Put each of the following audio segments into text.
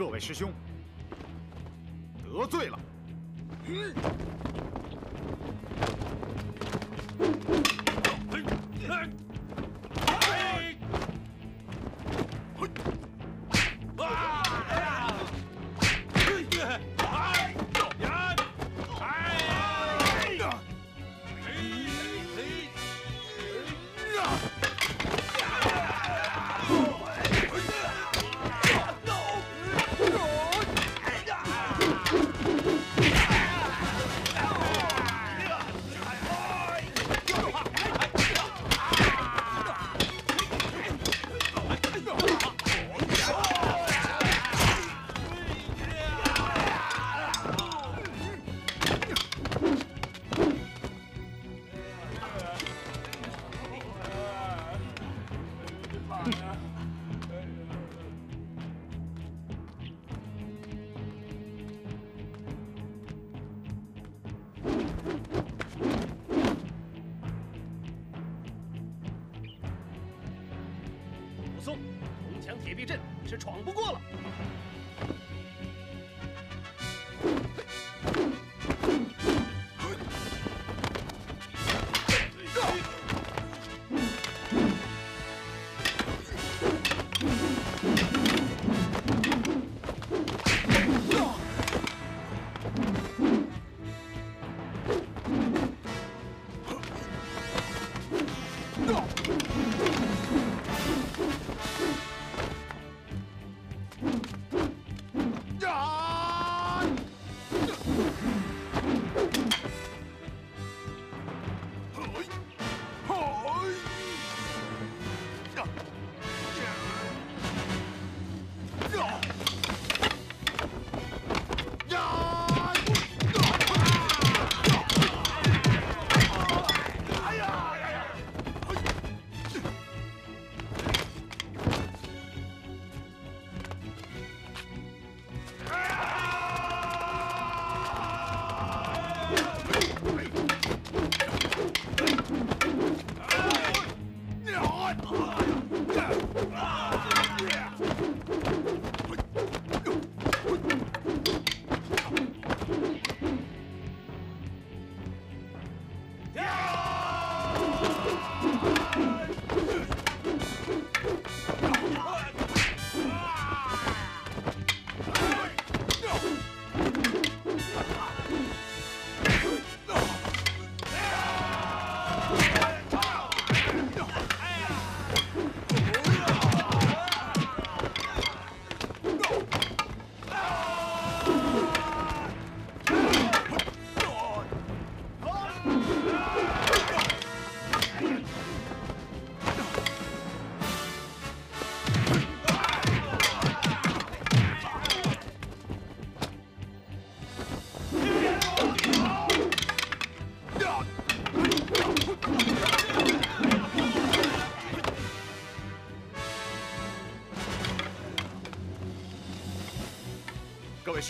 各位师兄，各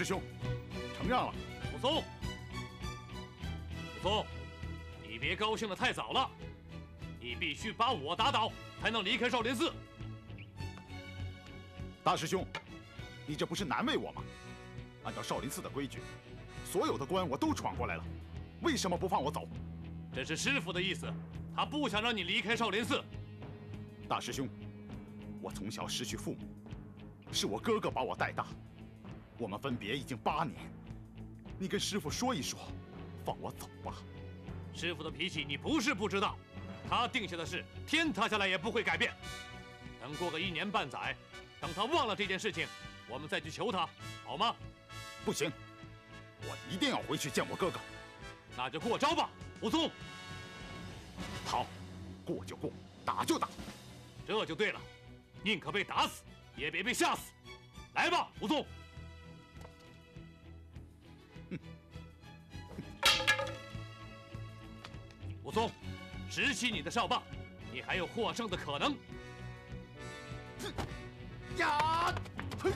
师兄，承让了。武松，武松，你别高兴的太早了，你必须把我打倒，才能离开少林寺。大师兄，你这不是难为我吗？按照少林寺的规矩，所有的关我都闯过来了，为什么不放我走？这是师傅的意思，他不想让你离开少林寺。大师兄，我从小失去父母，是我哥哥把我带大，我们分别已经八年，你跟师傅说一说，放我走吧。师傅的脾气你不是不知道，他定下的事，天塌下来也不会改变。等过个一年半载，等他忘了这件事情，我们再去求他，好吗？不行，我一定要回去见我哥哥。那就过招吧，武松。好，过就过，打就打。这就对了，宁可被打死，也别被吓死。来吧，武松。武松，拾起你的哨棒，你还有获胜的可能。呀！呸！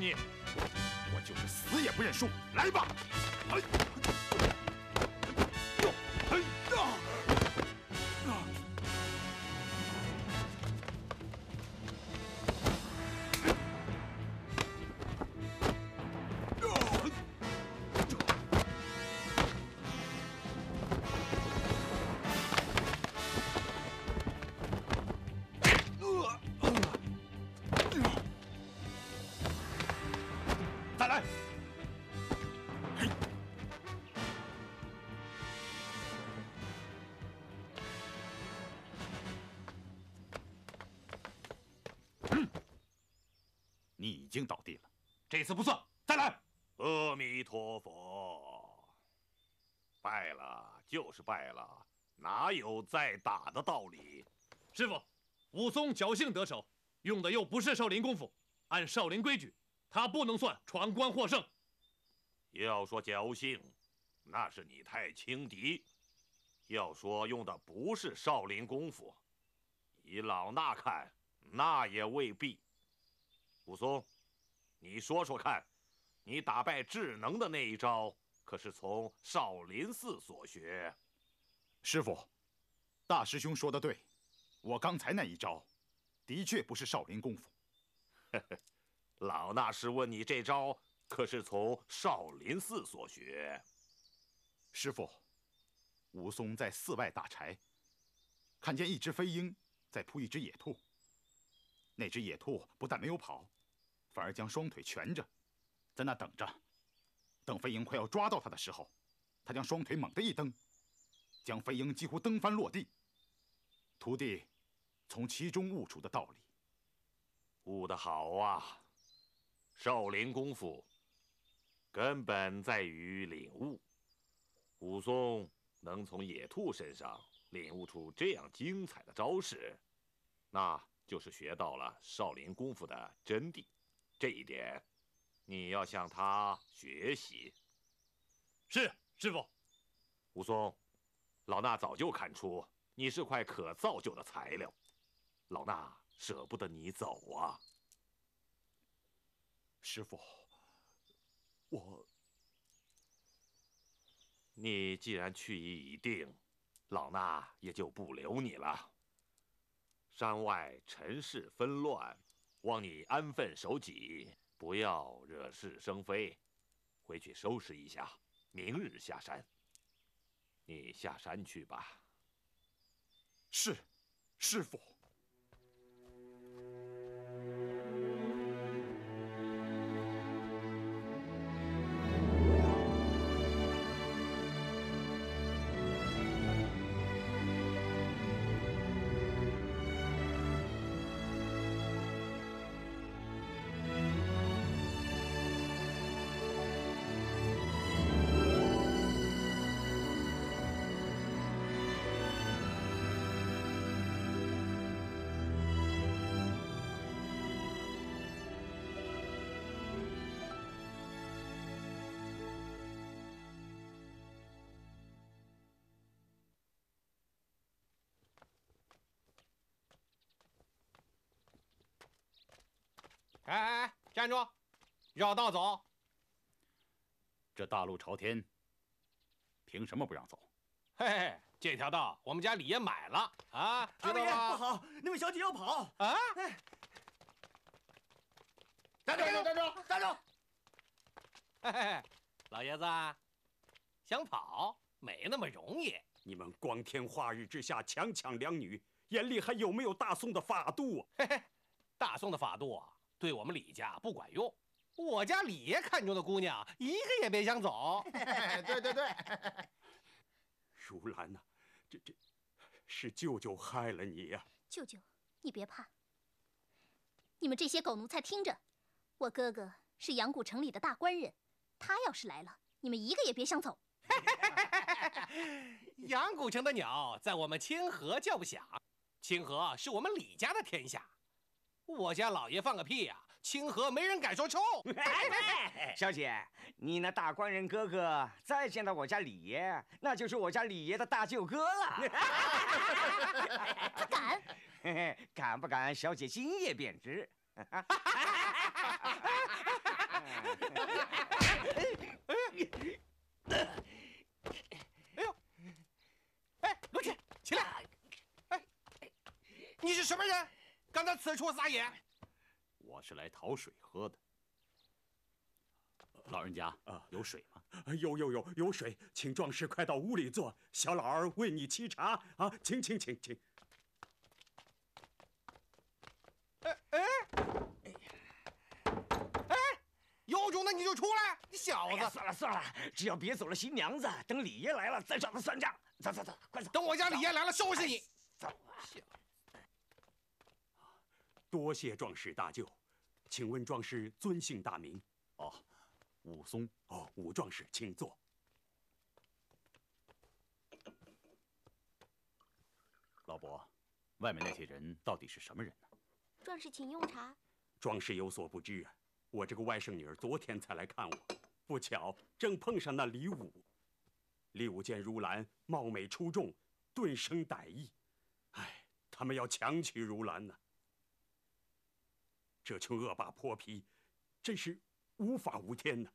你，我就是死也不认输！来吧！哎，你已经倒地了，这次不算，再来！阿弥陀佛，败了就是败了，哪有再打的道理？师傅，武松侥幸得手，用的又不是少林功夫，按少林规矩，他不能算闯关获胜。要说侥幸，那是你太轻敌；要说用的不是少林功夫，以老衲看，那也未必。武松，你说说看，你打败智能的那一招，可是从少林寺所学？师傅，大师兄说的对，我刚才那一招，的确不是少林功夫。老衲是问你这招可是从少林寺所学？师傅，武松在寺外打柴，看见一只飞鹰在扑一只野兔。那只野兔不但没有跑，反而将双腿蜷着，在那等着。等飞鹰快要抓到他的时候，他将双腿猛地一蹬，将飞鹰几乎蹬翻落地。徒弟从其中悟出的道理。悟得好啊！少林功夫根本在于领悟。武松能从野兔身上领悟出这样精彩的招式，那就是学到了少林功夫的真谛。这一点，你要向他学习。是师傅。武松，老衲早就看出你是块可造就的材料，老衲舍不得你走啊。师傅，我你既然去意已定，老衲也就不留你了。山外尘世纷乱，望你安分守己，不要惹是生非。回去收拾一下，明日下山。你下山去吧。是，师傅。哎哎哎，站住！绕道走。这大路朝天，凭什么不让走？嘿嘿，这条道我们家李爷买了啊，知道二位不？好，那位小姐要跑！啊！站住！站住！站住！嘿嘿，老爷子，想跑没那么容易。你们光天化日之下强抢良女，眼里还有没有大宋的法度啊？嘿嘿，大宋的法度啊，对我们李家不管用。我家李爷看中的姑娘，一个也别想走。对对对，如兰呐、这这是舅舅害了你呀、舅舅，你别怕。你们这些狗奴才听着，我哥哥是阳谷城里的大官人，他要是来了，你们一个也别想走。阳谷城的鸟在我们清河叫不响，清河是我们李家的天下。我家老爷放个屁呀、清河没人敢说臭。小姐，你那大官人哥哥再见到我家李爷，那就是我家李爷的大舅哥了。他敢！嘿嘿，敢不敢？小姐今夜便知。哎，罗茜，起来！哎，你是什么人？刚才此处撒野？我是来讨水喝的。老人家啊有水吗？有有有有水，请壮士快到屋里坐，小老儿为你沏茶啊，请请请请。哎哎哎，有种的你就出来，你小子！算了算了，只要别走了新娘子，等李爷来了再找他算账。走走走，快走！等我家李爷来了，收拾你！走啊！多谢壮士大救，请问壮士尊姓大名？哦，武松。哦，武壮士，请坐。老伯，外面那些人到底是什么人呢？壮士请用茶。壮士有所不知啊，我这个外甥女儿昨天才来看我，不巧正碰上那李武。李武见如兰貌美出众，顿生歹意，哎，他们要强娶如兰呢、这群恶霸泼皮，真是无法无天呐、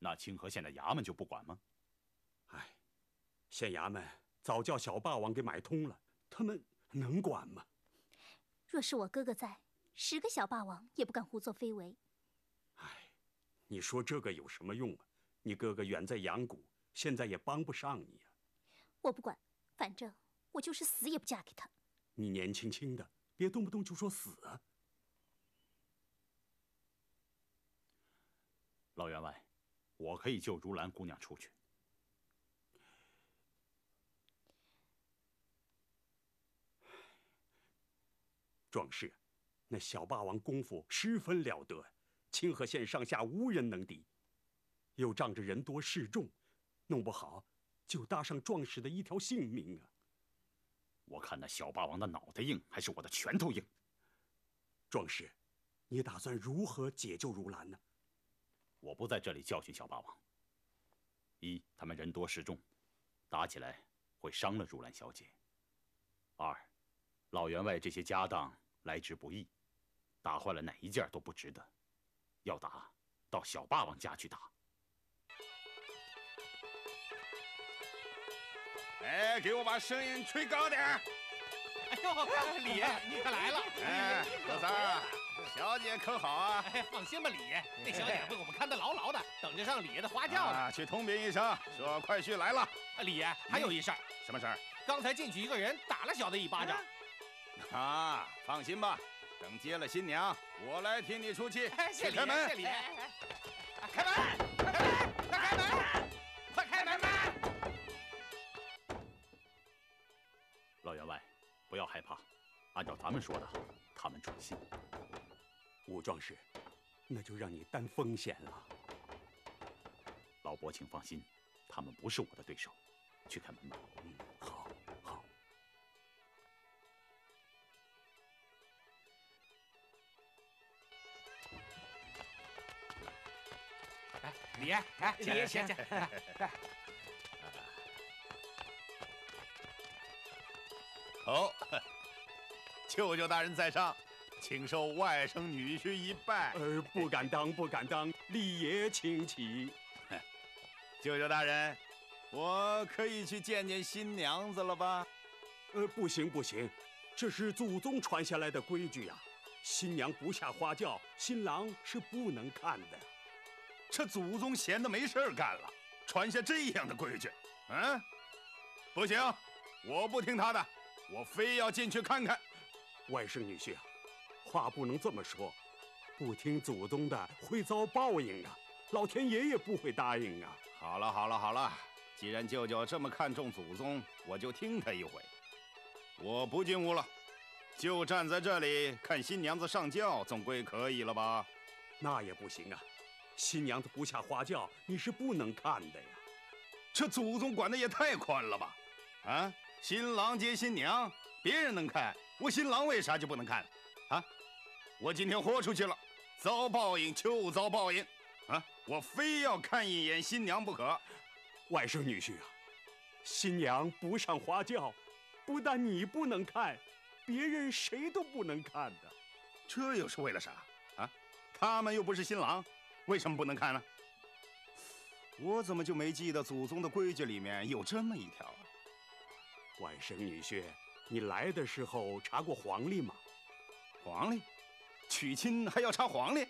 那清河县的衙门就不管吗？哎，县衙门早叫小霸王给买通了，他们能管吗？若是我哥哥在，十个小霸王也不敢胡作非为。哎，你说这个有什么用啊？你哥哥远在阳谷，现在也帮不上你啊。我不管，反正我就是死也不嫁给他。你年轻轻的，别动不动就说死啊！老员外，我可以救如兰姑娘出去。壮士，那小霸王功夫十分了得，清河县上下无人能敌，又仗着人多势众，弄不好就搭上壮士的一条性命啊！我看那小霸王的脑袋硬，还是我的拳头硬。壮士，你打算如何解救如兰呢？我不在这里教训小霸王。一，他们人多势众，打起来会伤了如兰小姐；二，老员外这些家当来之不易，打坏了哪一件都不值得。要打，到小霸王家去打。哎，给我把声音吹高点！呦，李爷，你可来了！哎，小三儿，小姐可好啊？哎，放心吧，李爷，那小姐被我们看得牢牢的，等着上李爷的花轿呢。啊，去通禀一声，说快婿来了。啊李爷，还有一事儿，什么事儿？刚才进去一个人打了小的一巴掌。啊，放心吧，等接了新娘，我来替你出气。哎谢李爷，谢。李爷。哎开门！开门！们说的，他们准信。武壮士，那就让你担风险了。老伯，请放心，他们不是我的对手。去开门吧。嗯，好，好。哎，李爷，哎，李爷，行来。好，舅舅大人在上，请受外甥女婿一拜。呃，不敢当，不敢当，李爷请起。舅舅大人，我可以去见见新娘子了吧？呃，不行不行，这是祖宗传下来的规矩呀、新娘不下花轿，新郎是不能看的。这祖宗闲的没事儿干了，传下这样的规矩，嗯，不行，我不听他的，我非要进去看看。外甥女婿啊，话不能这么说，不听祖宗的会遭报应啊，老天爷也不会答应啊。好了好了好了，既然舅舅这么看重祖宗，我就听他一回。我不进屋了，就站在这里看新娘子上轿，总归可以了吧？那也不行啊，新娘子不下花轿，你是不能看的呀。这祖宗管的也太宽了吧？啊，新郎接新娘，别人能看，我新郎为啥就不能看？啊，我今天豁出去了，遭报应就遭报应，啊，我非要看一眼新娘不可。外甥女婿啊，新娘不上花轿，不但你不能看，别人谁都不能看的。这又是为了啥啊？他们又不是新郎，为什么不能看呢？我怎么就没记得祖宗的规矩里面有这么一条啊？外甥女婿，你来的时候查过黄历吗？黄历，娶亲还要查黄历？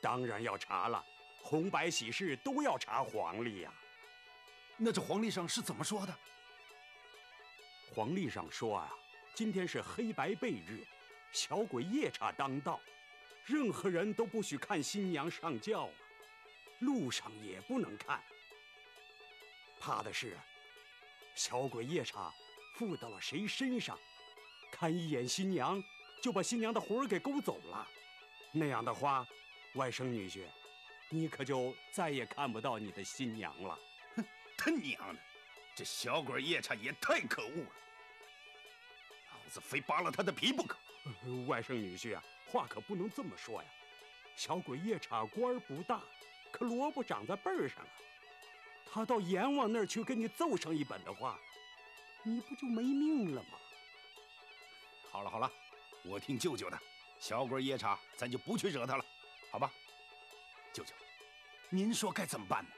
当然要查了，红白喜事都要查黄历呀。那这黄历上是怎么说的？黄历上说啊，今天是黑白背日，小鬼夜叉当道，任何人都不许看新娘上轿啊，路上也不能看。怕的是，小鬼夜叉附到了谁身上，看一眼新娘就把新娘的魂儿给勾走了。那样的话，外甥女婿，你可就再也看不到你的新娘了。哼，他娘的，这小鬼夜叉也太可恶了！老子非扒了他的皮不可！外甥女婿啊，话可不能这么说呀。小鬼夜叉官儿不大，可萝卜长在背儿上啊。他到阎王那儿去跟你奏上一本的话，你不就没命了吗？好了好了，我听舅舅的，小鬼夜叉咱就不去惹他了，好吧？舅舅，您说该怎么办呢？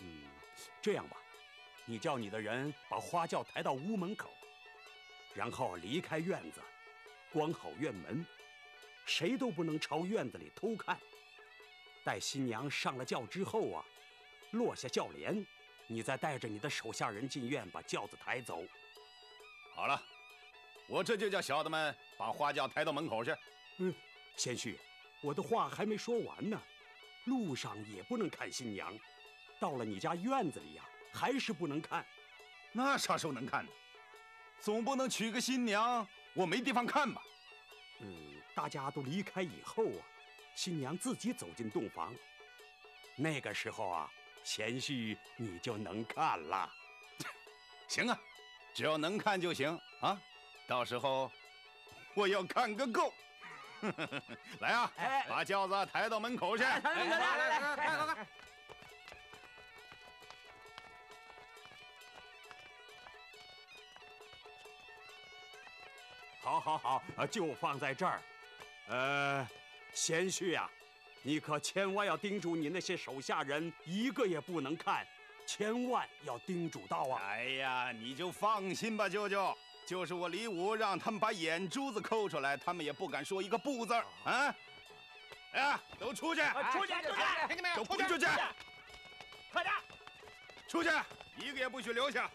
嗯，这样吧，你叫你的人把花轿抬到屋门口，然后离开院子，关好院门，谁都不能朝院子里偷看。待新娘上了轿之后啊，落下轿帘，你再带着你的手下人进院把轿子抬走。好了，我这就叫小的们把花轿抬到门口去。嗯，贤婿，我的话还没说完呢。路上也不能看新娘，到了你家院子里呀，还是不能看。那啥时候能看呢？总不能娶个新娘，我没地方看吧？嗯，大家都离开以后啊，新娘自己走进洞房，那个时候啊，贤婿你就能看了。行啊，只要能看就行啊。到时候我要看个够。来啊，把轿子抬到门口去。来来来来来，快快快！好，好，好，啊，就放在这儿。呃，贤婿呀，你可千万要叮嘱你那些手下人，一个也不能看，千万要叮嘱到啊！哎呀，你就放心吧，舅舅。就是我李武让他们把眼珠子抠出来，他们也不敢说一个不字儿啊！哎呀，都出去！出去！出去！听见没有？都出去出去！快点！出去！一个也不许留下！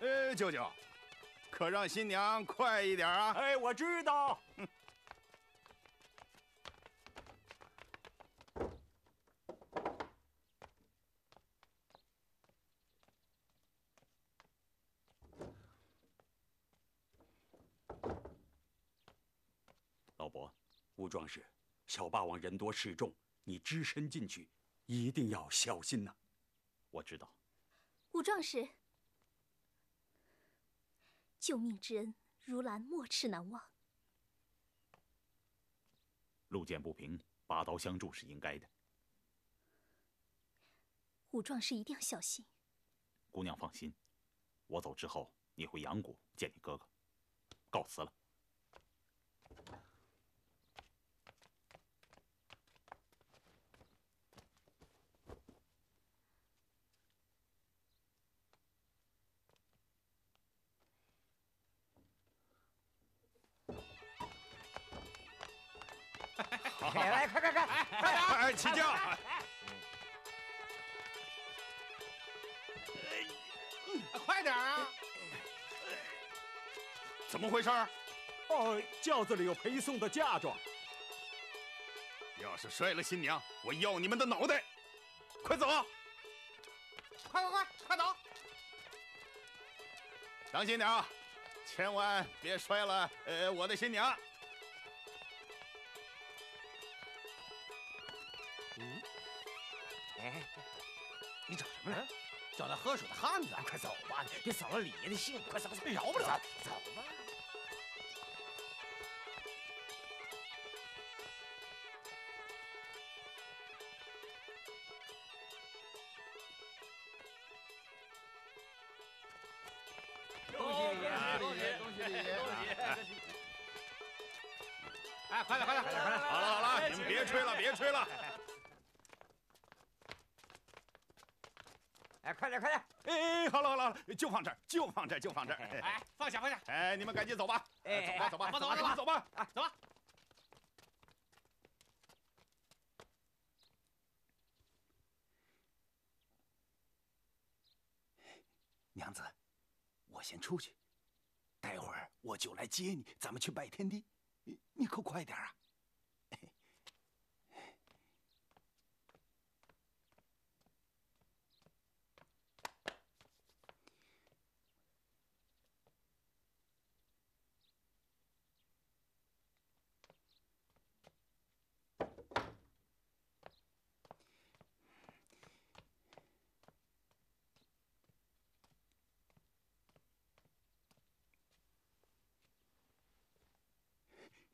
呃，舅舅，可让新娘快一点啊！哎，我知道。老伯，吴壮士，小霸王人多势众，你只身进去，一定要小心呐。我知道。武壮士，救命之恩，如兰没齿难忘。路见不平，拔刀相助是应该的。武壮士一定要小心。姑娘放心，我走之后，你回阳谷见你哥哥。告辞了。怎么回事？哦，轿子里有陪送的嫁妆。要是摔了新娘，我要你们的脑袋！快走！快快快，快走！当心点啊，千万别摔了呃我的新娘。嗯，哎，你找什么人？找那喝水的汉子。快走吧，别扫了李爷的兴。快走走，饶不了。走吧。就放这儿，就放这儿，就放这儿。哎，放下，放下！哎，你们赶紧走吧。哎，走吧，走吧，走吧，走吧，走吧。啊，走吧。娘子，我先出去，待会儿我就来接你，咱们去拜天地。你你可快点啊！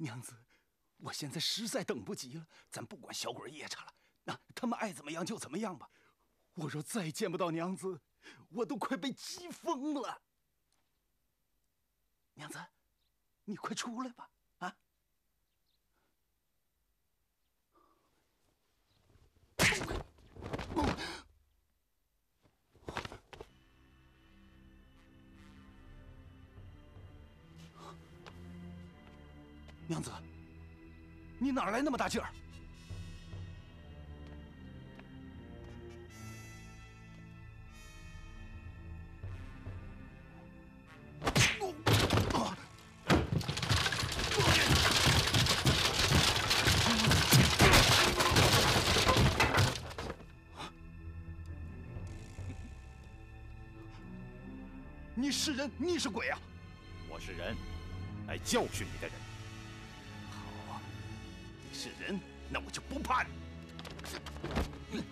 娘子，我现在实在等不及了，咱不管小鬼夜叉了，那他们爱怎么样就怎么样吧。我若再见不到娘子，我都快被急疯了。娘子，你快出来吧！哪来那么大劲儿？你是人，你是鬼啊？我是人，来教训你的人。是人，那我就不怕你。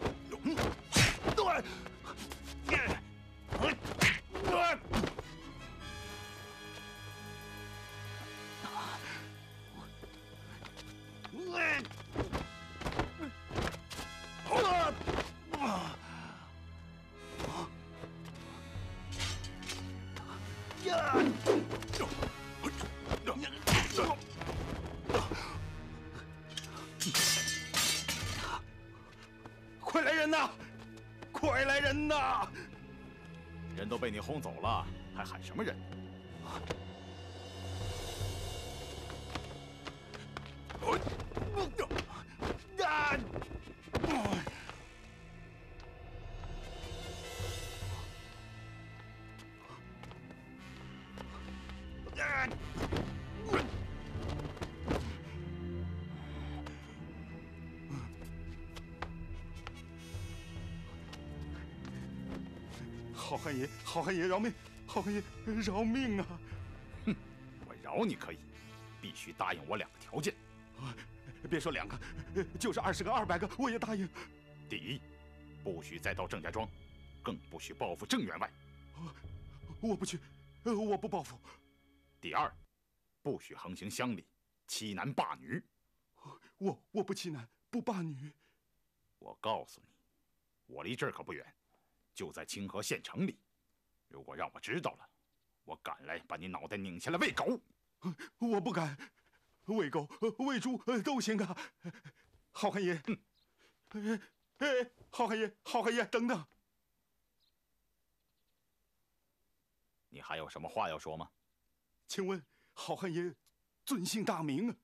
呐！人都被你轰走了，还喊什么人？好汉爷饶命！好汉爷饶命啊！哼我饶你可以，必须答应我两个条件。别说两个，就是二十个、二百个，我也答应。第一，不许再到郑家庄，更不许报复郑员外。我不去，我不报复。第二，不许横行乡里，欺男霸女。我我不欺男，不霸女。我告诉你，我离这儿可不远，就在清河县城里。如果让我知道了，我赶来把你脑袋拧下来喂狗。我不敢，喂狗、喂猪都行啊。好汉爷，哎哎，好汉爷，好汉爷，等等。你还有什么话要说吗？请问好汉爷尊姓大名啊？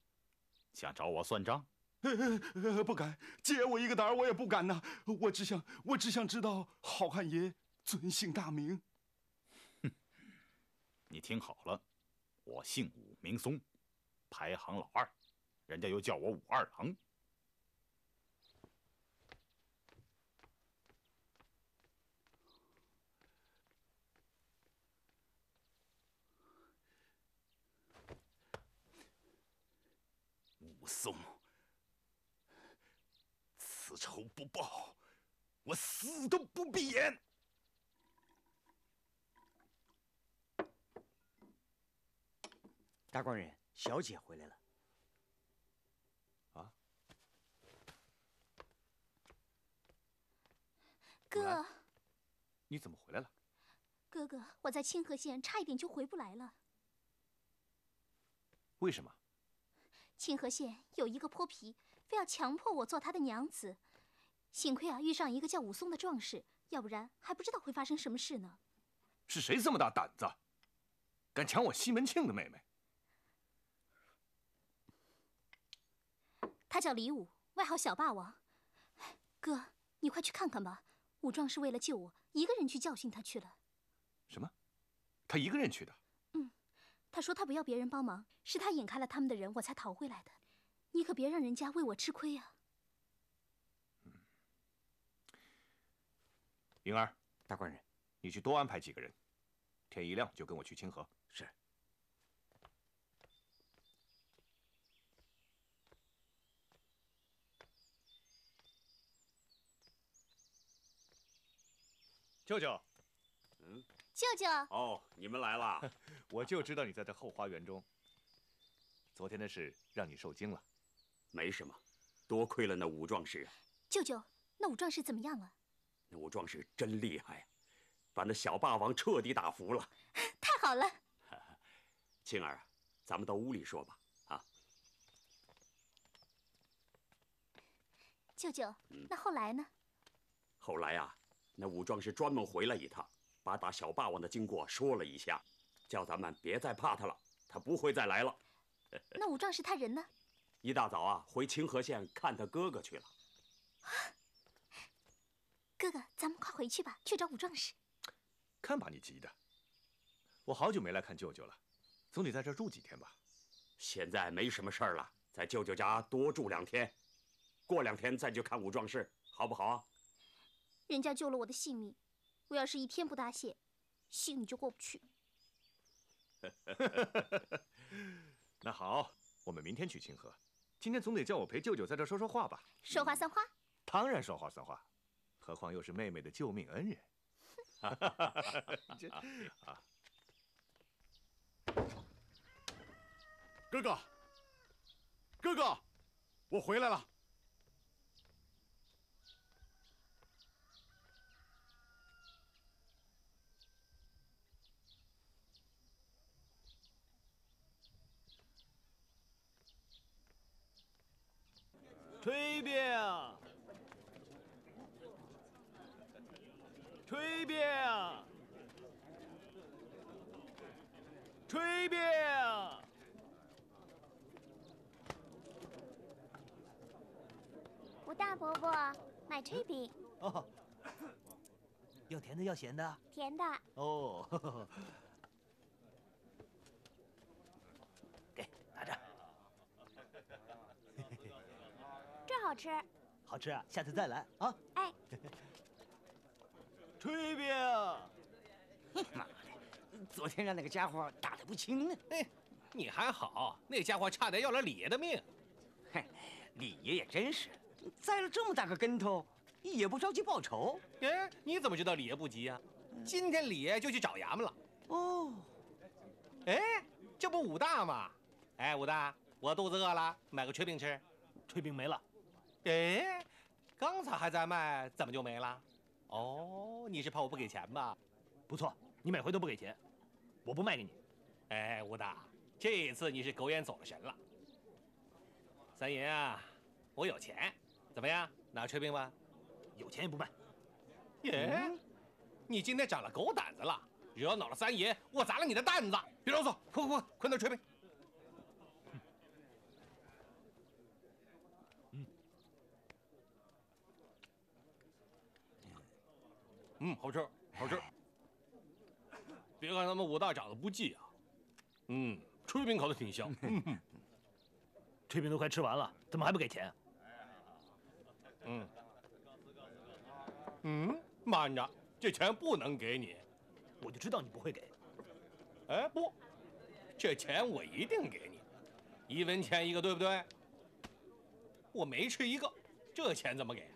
想找我算账？呃，不敢，借我一个胆儿，我也不敢呐。我只想，我只想知道好汉爷尊姓大名。你听好了，我姓武，名松，排行老二，人家又叫我武二郎。武松，此仇不报，我死都不闭眼。大官人，小姐回来了。啊？哥，你怎么回来了？哥哥，我在清河县差一点就回不来了。为什么？清河县有一个泼皮，非要强迫我做他的娘子。幸亏啊，遇上一个叫武松的壮士，要不然还不知道会发生什么事呢。是谁这么大胆子，敢抢我西门庆的妹妹？他叫李武，外号小霸王。哥，你快去看看吧。武壮是为了救我，一个人去教训他去了。什么？他一个人去的？嗯，他说他不要别人帮忙，是他引开了他们的人，我才逃回来的。你可别让人家为我吃亏啊！云儿，大官人，你去多安排几个人，天一亮就跟我去清河。舅舅，嗯，舅舅，哦，你们来了，我就知道你在这后花园中。昨天的事让你受惊了，没什么，多亏了那武壮士啊。舅舅，那武壮士怎么样了？那武壮士真厉害呀，把那小霸王彻底打服了。太好了，青儿，咱们到屋里说吧。啊，舅舅，那后来呢？后来啊。那武壮士专门回来一趟，把打小霸王的经过说了一下，叫咱们别再怕他了，他不会再来了。那武壮士他人呢？一大早啊，回清河县看他哥哥去了。哥哥，咱们快回去吧，去找武壮士。看把你急的！我好久没来看舅舅了，总得在这住几天吧。现在没什么事儿了，在舅舅家多住两天，过两天再去看武壮士，好不好啊？人家救了我的性命，我要是一天不答谢，心里就过不去。那好，我们明天去清河。今天总得叫我陪舅舅在这说说话吧？说话算话？当然说话算话，何况又是妹妹的救命恩人。这啊，哥哥，哥哥，我回来了。炊饼，炊饼，炊饼。吴大伯伯，买炊饼。哦，要甜的，要咸的？甜的。哦。好吃，好吃啊！下次再来啊！哎，炊饼，妈的，昨天让那个家伙打得不轻呢。哎，你还好，那家伙差点要了李爷的命。嘿，李爷也真是，栽了这么大个跟头，也不着急报仇。哎，你怎么知道李爷不急呀？今天李爷就去找衙门了。哦，哎，这不武大吗？哎，武大，我肚子饿了，买个炊饼吃。炊饼没了。哎，刚才还在卖，怎么就没了？哦，你是怕我不给钱吧？不错，你每回都不给钱，我不卖给你。哎，吴大，这一次你是狗眼走了神了。三爷啊，我有钱，怎么样？拿炊饼吧。有钱也不卖。耶，你今天长了狗胆子了，惹恼了三爷，我砸了你的担子！别啰嗦，快快快，快拿炊饼。嗯，好吃，好吃。别看他们武大长得不济啊，嗯，炊饼烤的挺香。嗯 炊饼都快吃完了，怎么还不给钱？嗯，嗯，慢着，这钱不能给你。我就知道你不会给。哎，不，这钱我一定给你，一文钱一个，对不对？我没吃一个，这钱怎么给？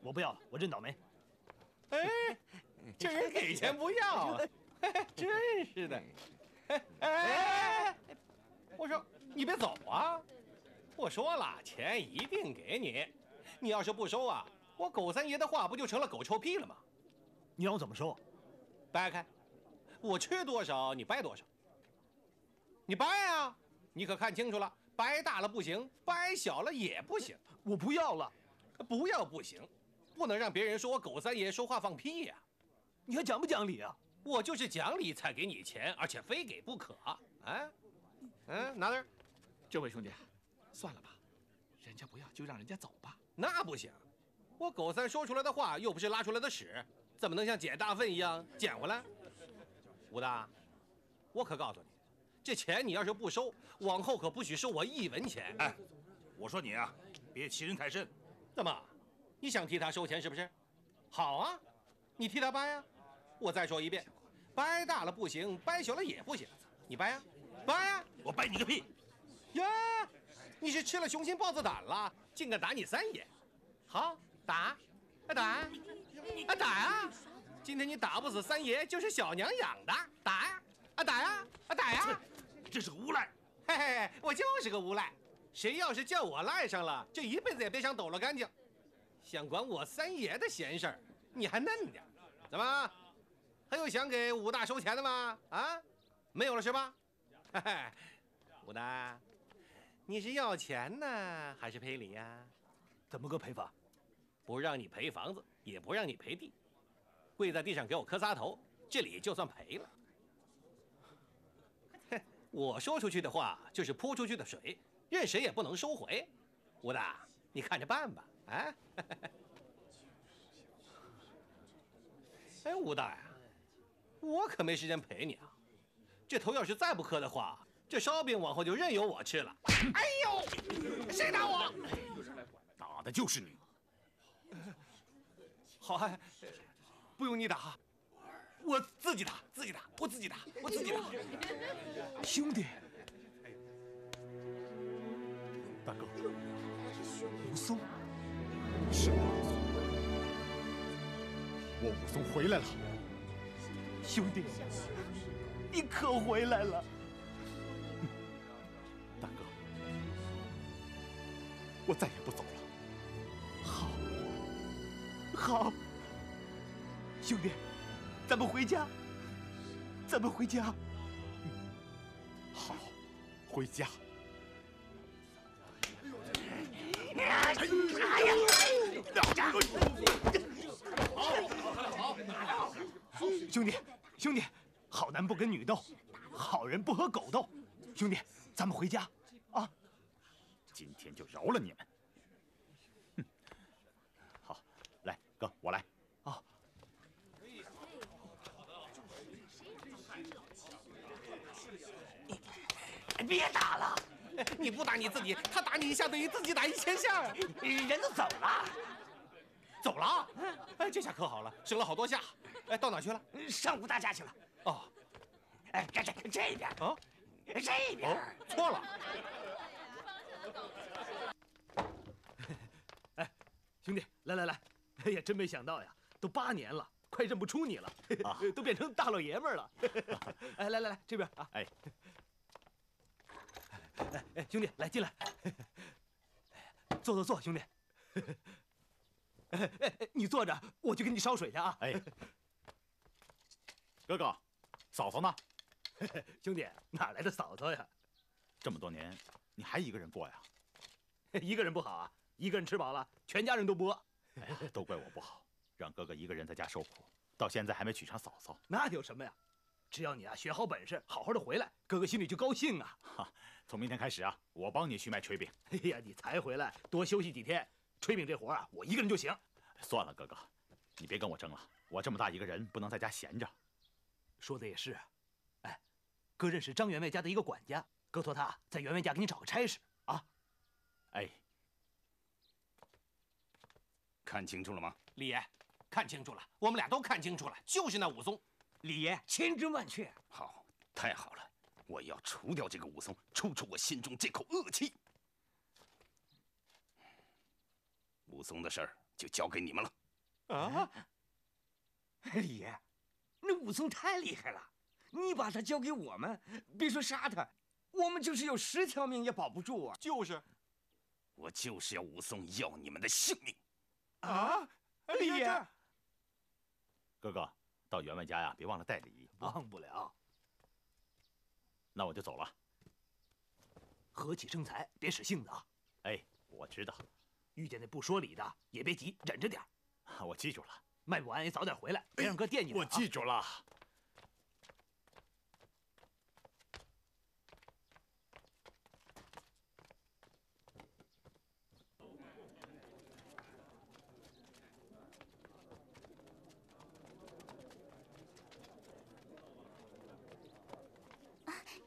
我不要了，我认倒霉。哎，这人给钱不要，真是的！哎哎，我说你别走啊！我说了，钱一定给你，你要是不收啊，我狗三爷的话不就成了狗臭屁了吗？你要我怎么收？掰开，我吃多少你掰多少。你掰啊！你可看清楚了，掰大了不行，掰小了也不行。我不要了，不要不行，不能让别人说我狗三爷说话放屁呀、你还讲不讲理啊？我就是讲理才给你钱，而且非给不可。哎，嗯，拿那儿。这位兄弟，算了吧，人家不要就让人家走吧。那不行，我狗三说出来的话又不是拉出来的屎，怎么能像捡大粪一样捡回来？武大，我可告诉你，这钱你要是不收，往后可不许收我一文钱。哎，我说你啊，别欺人太甚。怎么，你想替他收钱是不是？好啊，你替他掰呀、我再说一遍，掰大了不行，掰小了也不行。你掰呀、掰呀、我掰你个屁！呀，你是吃了雄心豹子胆了，竟敢打你三爷！好，打，啊打，啊打啊！今天你打不死三爷，就是小娘养的，打呀，啊打呀，啊打呀！这是个无赖！嘿嘿嘿，我就是个无赖。谁要是叫我赖上了，这一辈子也别想抖了干净。想管我三爷的闲事儿，你还嫩点。怎么，还有想给武大收钱的吗？啊，没有了是吧？嘿嘿，武大，你是要钱呢，还是赔礼呀、怎么个赔法？不让你赔房子，也不让你赔地，跪在地上给我磕仨头，这里就算赔了。哼，我说出去的话就是泼出去的水，任谁也不能收回。武大，你看着办吧。啊，哎，吴大呀，我可没时间陪你啊。这头要是再不磕的话，这烧饼往后就任由我吃了。哎呦，谁打我？打的就是你。好汉，不用你打，我自己打，自己打，我自己打，我自己打。兄弟，大哥，武松，是我武松，我武松回来了。兄弟，你可回来了！大哥，我再也不走了。好，好，兄弟，咱们回家，咱们回家。好，回家。兄弟，兄弟，好男不跟女斗，好人不和狗斗。兄弟，咱们回家啊！今天就饶了你们。哼，好，来，哥，我来。啊，别打了，你不打你自己，他打你一下等于自己打一千下。人都走了，走了。哎，这下可好了，省了好多下。哎，到哪去了？上武大家去了。哦，哎，这这这边啊，这边、哦，错了。哎，兄弟，来来来，哎呀，真没想到呀，都八年了，快认不出你了，啊 都变成大老爷们了。哎，来来来，这边啊，哎，哎哎，兄弟，来进来，坐坐坐，兄弟。哎哎哎，你坐着，我去给你烧水去啊。哎，哥哥，嫂嫂呢？兄弟，哪来的嫂嫂呀？这么多年，你还一个人过呀？一个人不好啊，一个人吃饱了，全家人都不饿。哎呀，都怪我不好，让哥哥一个人在家受苦，到现在还没娶上嫂嫂。那有什么呀？只要你啊学好本事，好好的回来，哥哥心里就高兴啊。哈，从明天开始啊，我帮你去卖炊饼。哎呀，你才回来，多休息几天。炊饼这活啊，我一个人就行。算了，哥哥，你别跟我争了。我这么大一个人，不能在家闲着。说的也是。哎，哥认识张员外家的一个管家，哥托他在员外家给你找个差事啊。哎，看清楚了吗？李爷，看清楚了，我们俩都看清楚了，就是那武松。李爷，千真万确。好，太好了，我要除掉这个武松，出出我心中这口恶气。武松的事儿就交给你们了。啊，李爷，那武松太厉害了，你把他交给我们，别说杀他，我们就是有十条命也保不住啊！就是，我就是要武松要你们的性命。啊，李爷，哥哥，到员外家呀，别忘了带礼。忘不了。那我就走了。和气生财，别使性子啊！哎，我知道。遇见那不说理的也别急，忍着点我记住了。卖不完也早点回来，别让哥惦记我记住了。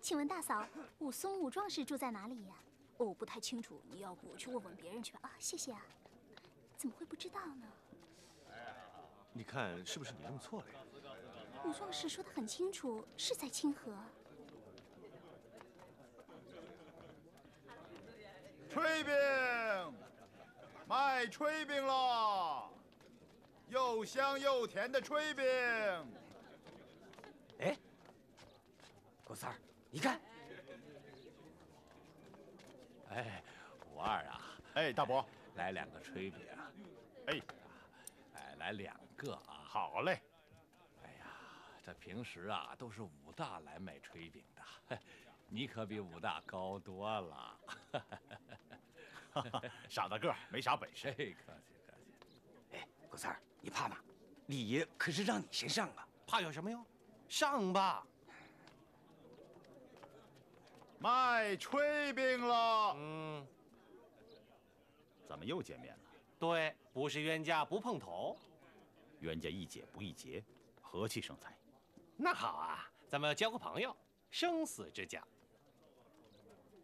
请问大嫂，武松武壮士住在哪里呀？哦，不太清楚，你要不去问问别人去吧。啊，谢谢啊。怎么会不知道呢？你看是不是你弄错了呀？武壮士说的很清楚，是在清河。炊饼，卖炊饼了，又香又甜的炊饼。哎，郭三儿。你看，哎，五二啊，哎，大伯，来两个炊饼，哎，哎，来两个啊，好嘞。哎呀，这平时啊都是武大来卖炊饼的，你可比武大高多了。傻大个，没啥本事。客气客气。哎，郭三儿，你怕吗？李爷可是让你先上啊，怕有什么用？上吧。卖炊饼了，嗯，咱们又见面了。对，不是冤家不碰头，冤家宜解不宜结，和气生财。那好啊，咱们交个朋友，生死之交。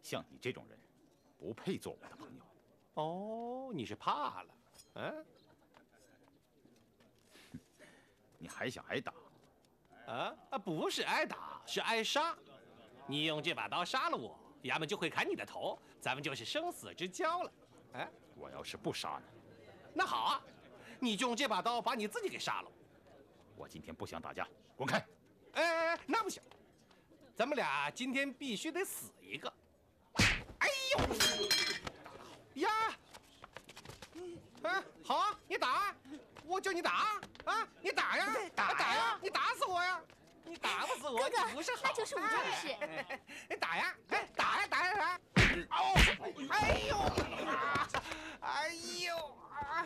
像你这种人，不配做我的朋友。哦，你是怕了？嗯？你还想挨打？啊啊，不是挨打，是挨杀。你用这把刀杀了我，衙门就会砍你的头，咱们就是生死之交了。哎，我要是不杀你？那好啊，你就用这把刀把你自己给杀了。我今天不想打架，滚开！哎哎哎，那不行，咱们俩今天必须得死一个。哎呦呀！啊，好啊，你打，我叫你打啊，你打呀，打打呀，你打死我呀！你打不死我，哥哥，不是好，那就是武壮士。你打呀，哎，打呀，打呀，打！哦，哎呦，哎呦，啊！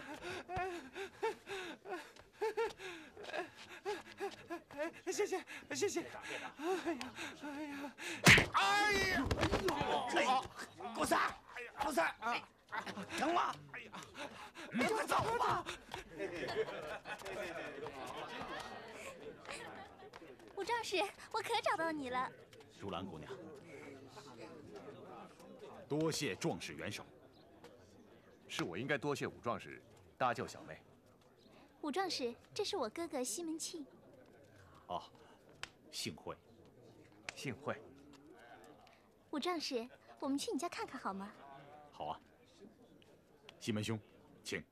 谢谢，谢谢。哎呀，哎呀，哎呀，哎呀，郭三，郭三，疼吗？哎呀，你快走吧。武壮士，我可找到你了。如兰姑娘，多谢壮士援手。是我应该多谢武壮士搭救小妹。武壮士，这是我哥哥西门庆。哦，幸会，幸会。武壮士，我们去你家看看好吗？好啊，西门兄，请。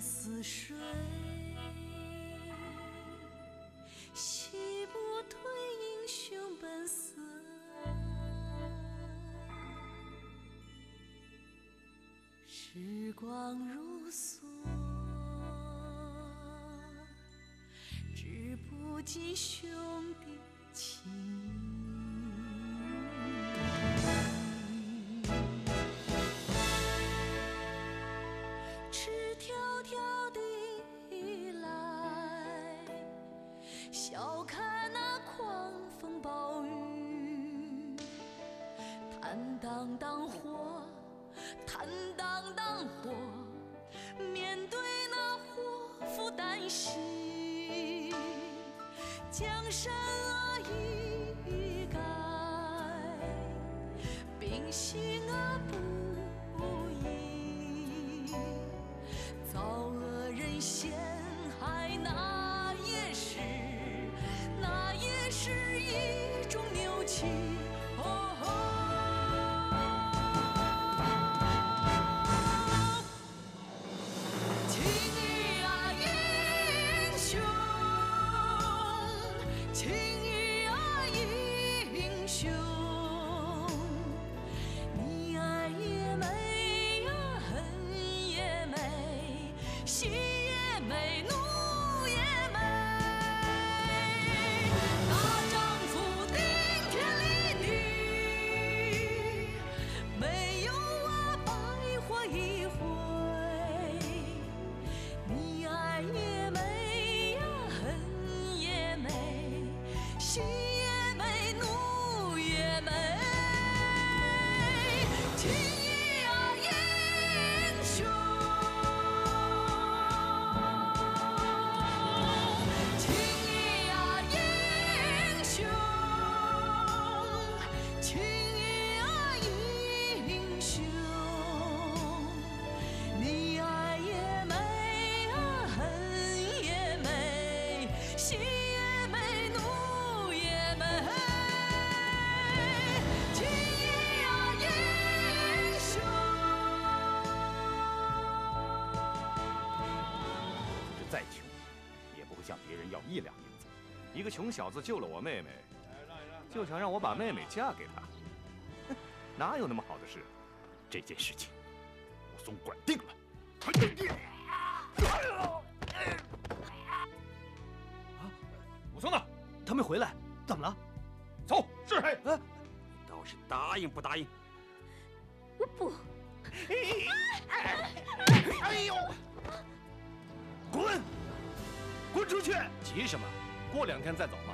似水，洗不退英雄本色。时光如梭，知不尽兄弟情谊。赤条条地来，笑看那狂风暴雨。坦荡荡活，坦荡荡活，面对那祸福旦夕。江山啊，一改，冰心啊，不移。遭恶人嫌个穷小子救了我妹妹，就想让我把妹妹嫁给他，哼哪有那么好的事？这件事情，武松管定了。武松呢？他没回来，怎么了？走，是。你倒是答应不答应？再走。